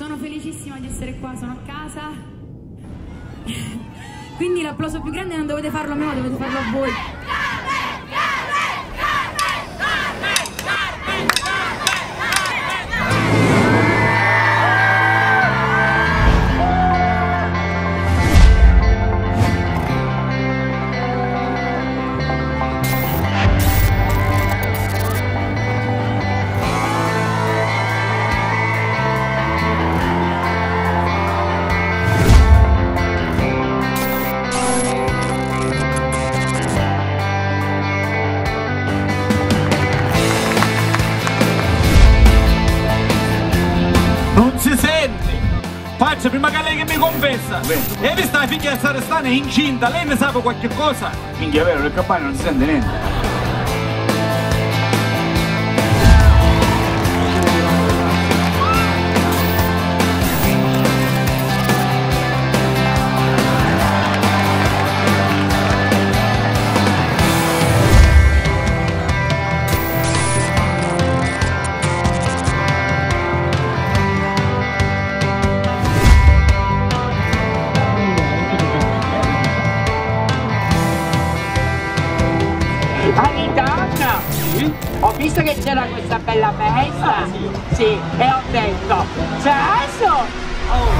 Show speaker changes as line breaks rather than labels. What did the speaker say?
Sono felicissima di essere qua, sono a casa. Quindi l'applauso più grande non dovete farlo a me, ma dovete farlo a voi.
Faccia prima che lei che mi confessa! E vi sta figlia di Sarestana è incinta, lei ne sa qualche cosa?
Minchia, vero, nel campano non si sente niente.
Ho visto che c'era questa bella festa! Sì, e ho detto, Cesso! Oh.